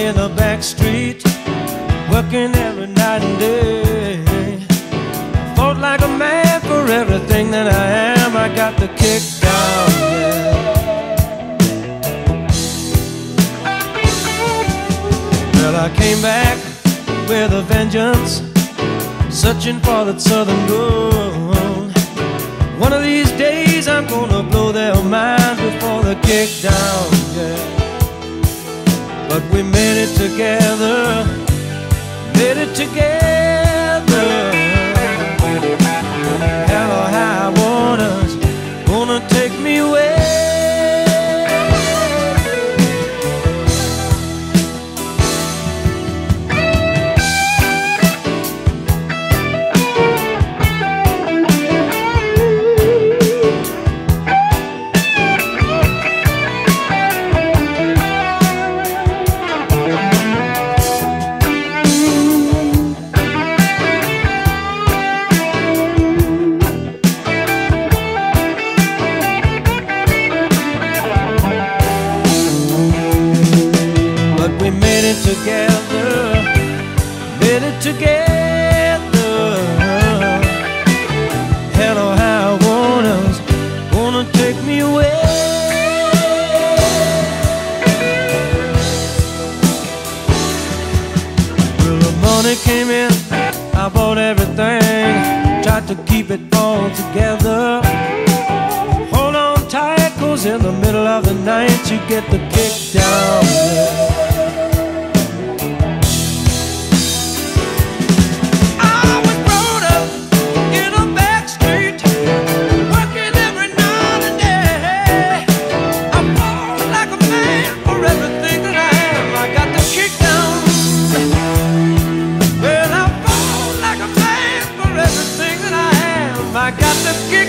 in a back street, working every night and day. Fought like a man for everything that I am. I got the kick down. Well, I came back with a vengeance, searching for that southern gold. One of these days I'm gonna blow their minds before the kick down, together, it together. Together. Hell or high waters, gonna take me away. Well, the money came in, I bought everything, tried to keep it all together. Hold on tight, cause in the middle of the night you get the kick down. I got the gift.